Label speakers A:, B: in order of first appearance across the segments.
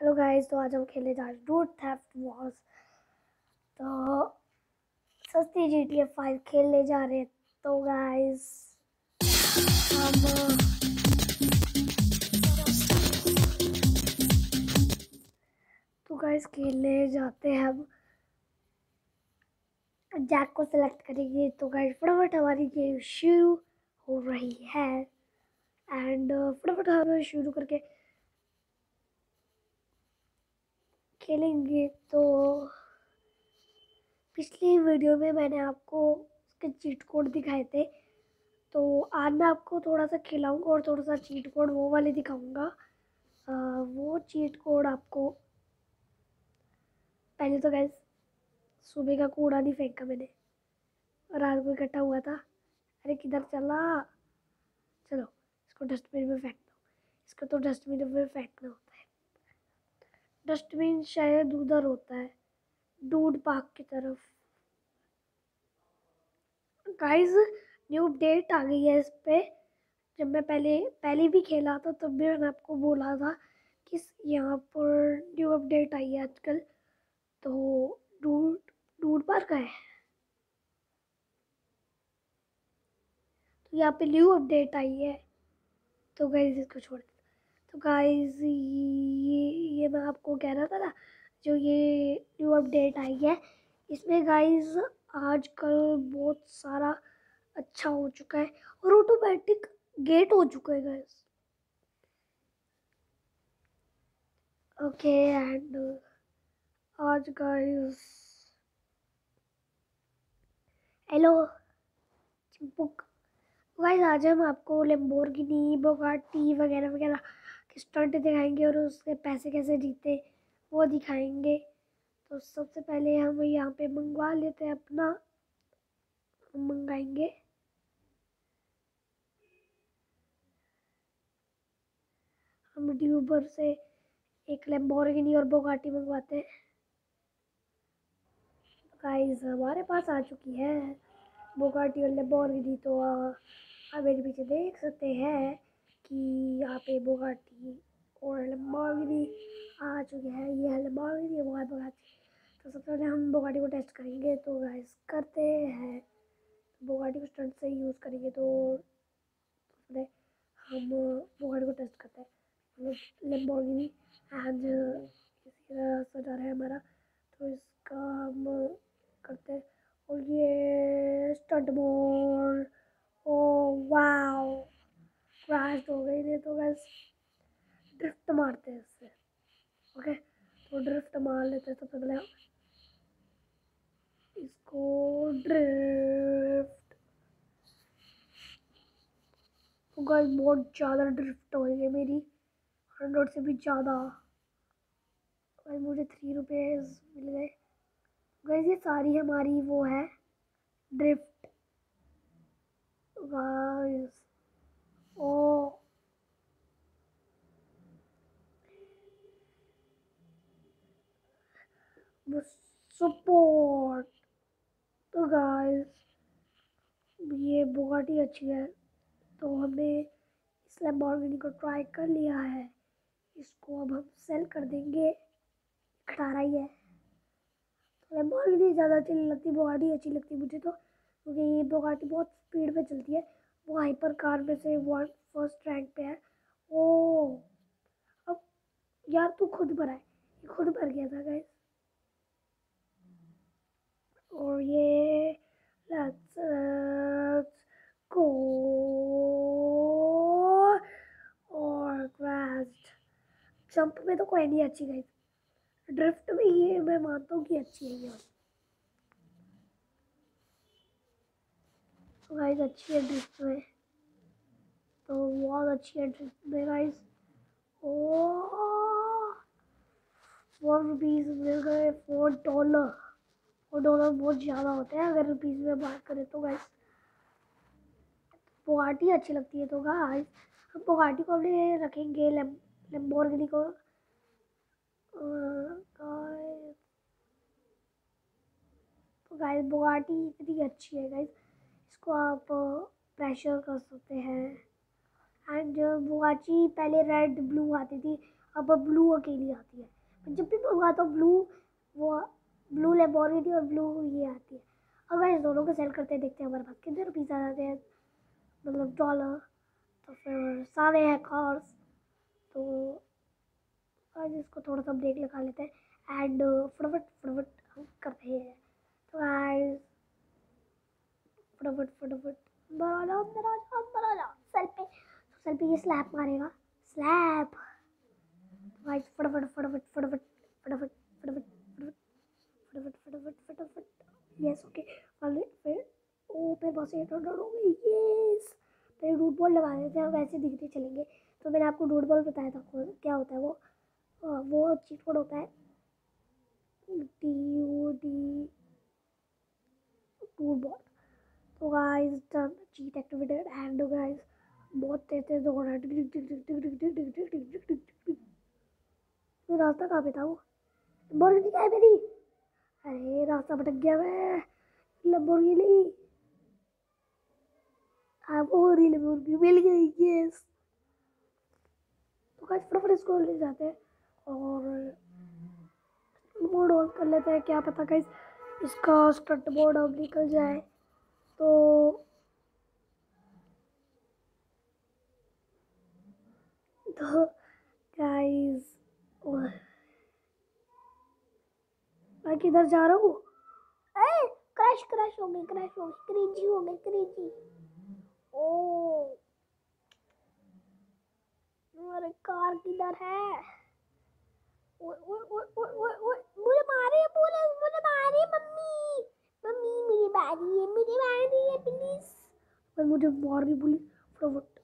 A: Hello guys तो आज हम खेलने जा रहे डूड थेफ्ट वॉर्स तो सस्ती जी टी एफ़ फाइव खेलने जा रहे हैं। तो गाइस, हम तो गाइस खेलने जाते हैं हम। जैक को सिलेक्ट करेंगे तो गाइस फटाफट हमारी गेम शुरू हो रही है। एंड फटाफट हम शुरू करके खेलेंगे तो पिछली वीडियो में मैंने आपको उसके चीट कोड दिखाए थे। तो आज मैं आपको थोड़ा सा खिलाऊँगा और थोड़ा सा चीट कोड वो वाले दिखाऊँगा। वो चीट कोड आपको पहले तो गैस सुबह का कूड़ा नहीं फेंका मैंने, रात को इकट्ठा हुआ था। अरे किधर चला? चलो, इसको डस्टबिन में फेंक दो इसको तो डस्टबिन में होता है। डस्टबिन शायद उधर होता है, डूड पार्क की तरफ़। गाइस न्यू अपडेट आ गई है इस पर जब मैं पहले पहले भी खेला था, तब भी मैंने आपको बोला था कि यहाँ पर न्यू अपडेट आई है आजकल। तो डूड डूड पार्क है। तो यहाँ पे न्यू अपडेट आई है। तो गाइस इसको छोड़ तो गाइस ये ये मैं आपको कह रहा था ना, जो ये न्यू अपडेट आई है, इसमें गाइस आजकल बहुत सारा अच्छा हो चुका है और ऑटोमेटिक गेट हो चुका है गाइस ओके एंड आज गाइस हेलो चिंपुक गाइस आज हम आपको लेम्बोर्गिनी बोगाटी वगैरह वगैरह स्टंट दिखाएँगे और उसके पैसे कैसे जीते, वो दिखाएँगे। तो सबसे पहले हम यहाँ पे मंगवा लेते हैं अपना। मंगाएँगे। हम ड्यूबर से एक लेम्बोर्गिनी और बोगाटी मंगवाते हैं। गाइस हमारे पास आ चुकी है। बोगाटी और लेम्बोर्गिनी तो आप मेरे पीछे देख सकते हैं। कि यहाँ पे बोगाटी और लेम्बोर्गिनी आ चुकी है। ये है लेम्बोर्गिनी वो है तो सबसे पहले हम बोगाटी को टेस्ट करेंगे। तो गाइस करते हैं। बोगाटी को स्टंट से यूज़ करेंगे। तो पहले हम बोगाटी को टेस्ट करते हैं। लेम्बोर्गिनी एंड इसी तरह सजा रहा है हमारा। तो इसका हम करते हैं। और ये stunt mode oh wow crash हो गई नहीं तो बस ड्रिफ्ट मारते हैं इससे ओके तो ड्रिफ्ट मार लेते हैं सबसे पहले। इसको ड्रिफ्ट तो गाइस बहुत ज़्यादा ड्रिफ्ट हो रही है मेरी। हंड्रेड से भी ज़्यादा। भाई, मुझे थ्री रुपीज़ मिल गए। गाइस ये सारी हमारी वो है ड्रिफ्ट गाइस ओ। सपोर्ट तो गाइस ये बहुत ही अच्छी है। तो हमने इस लैम्बोर्गिनी को ट्राई कर लिया है। इसको अब हम सेल कर देंगे। अठारह ही है। तो लैम्बोर्गिनी ज़्यादा अच्छी नहीं लगती बोगाटी अच्छी लगती है मुझे तो। क्योंकि ये बोगाटी बहुत स्पीड पे चलती है। वो हाइपर कार में से वन फ़र्स्ट रैंक पे है। ओ, अब यार तू खुद भरा है। खुद भर गया था गाइस और ये लेट्स गो और क्रैश्ड जंप में तो कोई नहीं अच्छी गाइस ड्रिफ्ट में ये मैं मानता हूँ कि अच्छी है ये तो गाइस अच्छी है ड्रिफ्ट में तो बहुत अच्छी है ड्रिफ्ट में गाइस ओ फोर रुपीज़ मिल गए फोर डॉलर फोर डॉलर बहुत ज़्यादा होते हैं, अगर रुपीज़ में बात करें तो गाइस पोगाटी अच्छी लगती है तो गाइस हम पोगाटी को अपने रखेंगे लेम्बोर्गिनी को. तो गाइस बोगाटी इतनी अच्छी है गाइस इसको आप प्रेशर कर सकते हैं। एंड बोगाची पहले रेड ब्लू आती थी, अब ब्लू अकेली आती है। जब भी मंगवाता हूँ ब्लू वो ब्लू लेबोरेटरी और ब्लू ये आती है। अब मैं दोनों को सेल करते हैं, देखते हैं हमारे पास कितने रुपीज़ आ जाते हैं। मतलब डॉलर तो फिर सारे हैं कार्स तो आज इसको थोड़ा सा ब्रेक लगा लेते हैं। एंड फटाफट फटाफट हम करते हैं। तो गाइस फटाफट फटाफट। अंदर अंदर आ जाओ अंदर आ सेल पे तो पे ये स्लैप मारेगा। स्लैप गाइस फटाफट फटाफट फटाफट फटाफट फटाफट फटाफट फटाफट फटाफट यस ओके फिर ओ मेरे पास एट हंड्रेड हो गई यस तो रूट बॉल लगा देते हैं वैसे दिखते चलेंगे। तो मैंने आपको रूट बॉल बताया था क्या होता है वो? आ, वो चीट कोड होता है। D O D root ball तो guys done cheat activated and guys बहुत तेज तेज दौड़ रहा है रास्ता कहाँ पे था वो बोर्गिनी क्या है मेरी अरे रास्ता भटक गया मैं लंबोर्गिनी हाँ वो रही लंबोर्गिनी मिल गई यस तो गाइस फटाफट इसको ले जाते हैं और मोड ऑन कर लेते हैं क्या पता गाइस इसका स्टंट बोर्ड अब निकल जाए तो तो गाइस मैं किधर जा रहा हूँ? क्रैश क्रैश हो गई क्रैश हो गई क्रेजी हो गई क्रेजी ओ मेरे कार किधर है? ओए ओए ओए ओए ओए मुझे मारे पुलिस मुझे मारे, मम्मी। मम्मी मारी है मुझे मारी है प्लीज़ मैं मुझे मार रही पुलिस फटाफट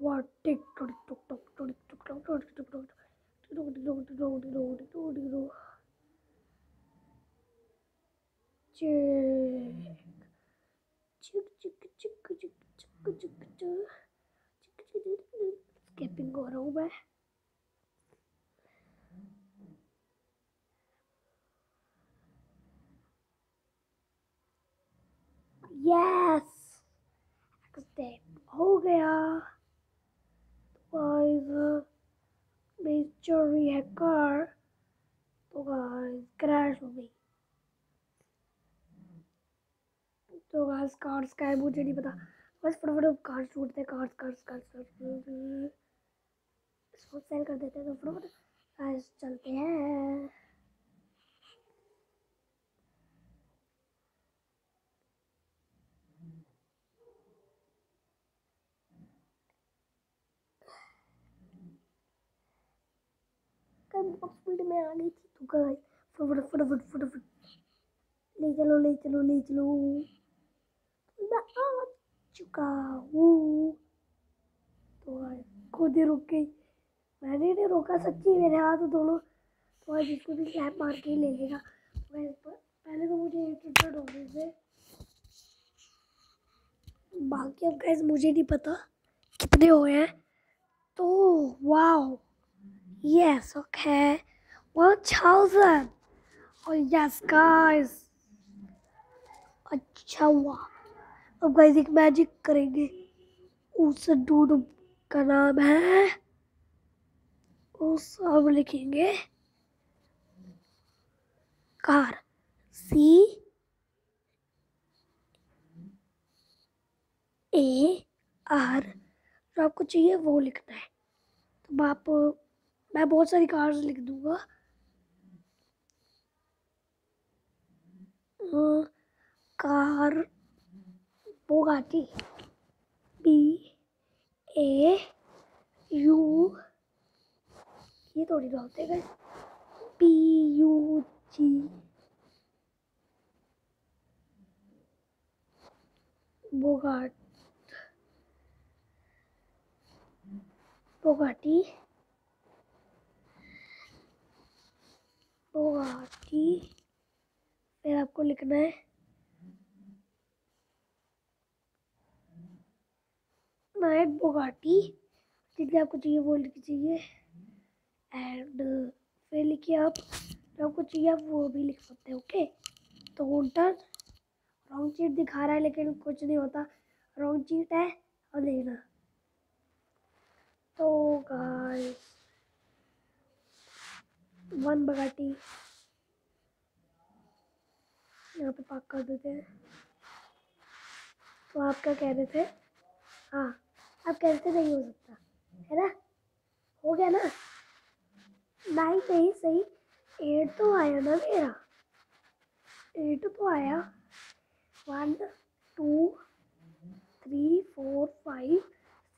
A: वाह टिक टक टक टक टक टक टक टक टक टक स्केपिंग हो रहा हूँ मैं यस हो गया। गाइस मेरी चोरी है कार तो गाइस क्रैश हो गई। तो गाइस कार्स का है, मुझे नहीं पता। बस फटाफट कार्स ढूंढते कार्स कार्स कार्स कार्स इसको सेल कर देते हैं तो फटाफट। गाइस चलते हैं। कल बहुत स्पीड में आ गई थी। तो गाइस फटाफट फटाफट फटाफट। ले चलो ले चलो ले चलो। मैं आ चुका हूँ। तो खुद ही रुक गई। मैंने नहीं रोका सच्ची, मेरे हाथ दोनों। तो आज इसको भी स्लैप मार के ही ले लेगा। पहले तो मुझे हंड्रेड हो गए थे बाकी अब गैस मुझे नहीं पता कितने हुए हैं। तो वाह Yes, okay. 1000. Oh, yes, guys. अच्छा हुआ। अब गाइस एक मैजिक करेंगे। उस डूड का नाम है। उस अब लिखेंगे। कार। सी ए आर जो आपको चाहिए वो लिखना है। तो आप मैं बहुत सारी कार्स लिख दूँगा। Car Bugatti B A U ये थोड़ी ना गए P U G Bugatti Bugatti Bugatti फिर आपको लिखना है। नाइट बोगाटी जितने आपको चाहिए वो लिख चाहिए एंड फिर लिखिए आप, जो आपको चाहिए आप वो भी लिख सकते हैं ओके तो उल्टर रॉन्ग चीट दिखा रहा है, लेकिन कुछ नहीं होता। रॉन्ग चीट है, और लेना। तो गाइस वन बगाटी। यहाँ पे पाक कर देते हैं। तो आप क्या कह रहे थे? हाँ आप कह रहे थे नहीं हो सकता, है ना? हो गया ना? नहीं नहीं, सही। एट तो आया ना मेरा। एट तो आया। One, two, three, four, five,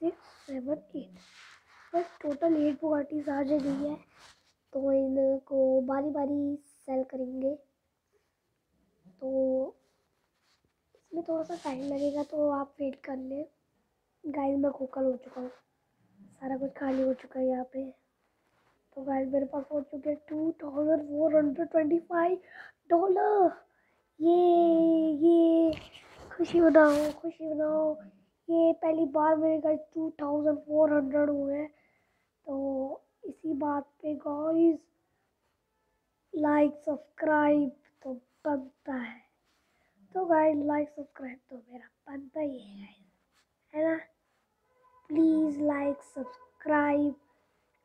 A: six, seven, eight. बस टोटल एट बुगाटीज आ गई है। तो इनको बारी बारी सेल करेंगे। तो इसमें थोड़ा सा टाइम लगेगा तो आप वेट कर लें। गाइस मैं खोखल हो चुका हूँ। सारा कुछ खाली हो चुका है यहाँ पे। तो गाइस मेरे पास हो चुके हैं two thousand four hundred twenty five dollar ये ये, खुशी बनाओ खुशी बनाओ ये पहली बार मेरे guys two thousand four hundred हुए हैं। तो इसी बात पे गाइस लाइक सब्सक्राइब तो बनता है। तो गाइस लाइक सब्सक्राइब तो मेरा बनता ही है है ना? Please like subscribe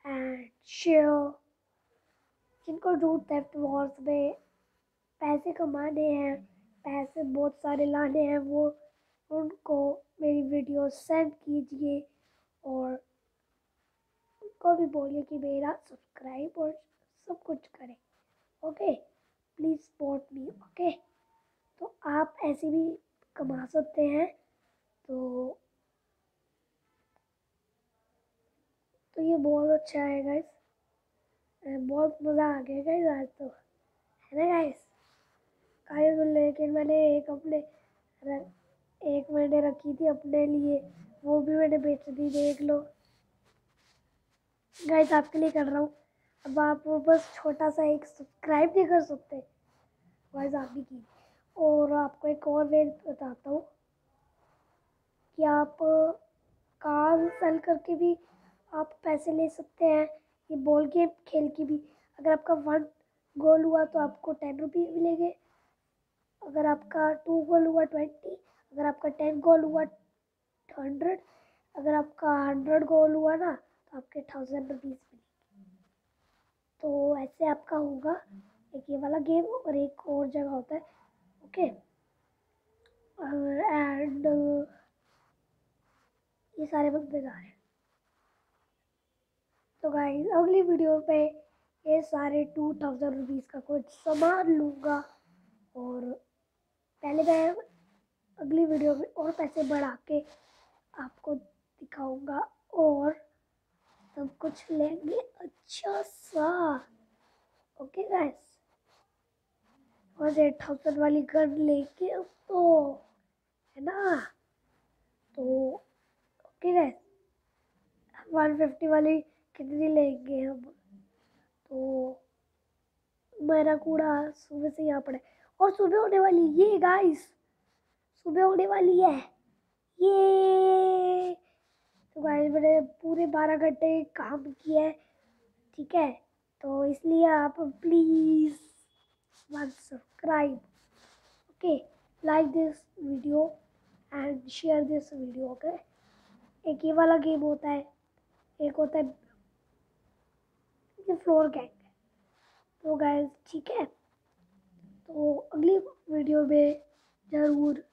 A: and share जिनको रूट थेफ्ट वॉर्स में पैसे कमाने हैं, पैसे बहुत सारे लाने हैं, वो उनको मेरी वीडियो सेंड कीजिए और उनको भी बोलिए कि मेरा सब्सक्राइब और सब कुछ करें। Okay please support me okay तो आप ऐसे भी कमा सकते हैं। तो तो ये बहुत अच्छा है गाइस बहुत मज़ा आ गया गाइस आज तो। है ना गाइस गाइस लेकिन मैंने एक अपने एक मैंने रखी थी अपने लिए। वो भी मैंने बेच दी, देख लो। गाइस आपके लिए कर रहा हूँ। अब आप बस छोटा सा एक सब्सक्राइब नहीं कर सकते। गाइस आप भी की और आपको एक और वे बताता हूँ कि आप कार सेल करके भी आप पैसे ले सकते हैं। ये बॉल गेम खेल के भी। अगर आपका वन गोल हुआ तो आपको टेन रुपीज़ मिलेंगे। अगर आपका टू गोल हुआ ट्वेंटी अगर आपका टेन गोल हुआ हंड्रेड अगर आपका हंड्रेड गोल हुआ ना तो आपके थाउज़ेंड रुपीज़ मिलेंगे। तो ऐसे आपका होगा, एक ये वाला गेम और एक और जगह होता है ओके एंड ये सारे जा रहे हैं। तो गाइस अगली वीडियो पे ये सारे टू थाउज़ेंड रुपीज़ का कुछ सामान लूँगा और पहले मैं अगली वीडियो में और पैसे बढ़ा के आपको दिखाऊँगा और सब कुछ लेंगे। अच्छा सा। ओके गाइस और एट थाउज़ेंड वाली गन लेके अब तो है ना? तो ओके गाइस वन फिफ्टी वाली कितनी लेंगे हम? तो मेरा कूड़ा सुबह से यहाँ पड़े और सुबह होने वाली, ये गाइस सुबह होने वाली है। ये गाइस मैंने पूरे बारह घंटे काम किया है, ठीक है? तो इसलिए आप please one subscribe okay like this video and share this video okay एक ये वाला गेम होता है, एक होता है, ये फ्लोर गैंग तो गाइस ठीक है? तो अगली वीडियो में ज़रूर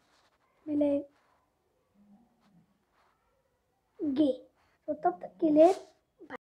A: मिलेंगे तो तब तक के लिए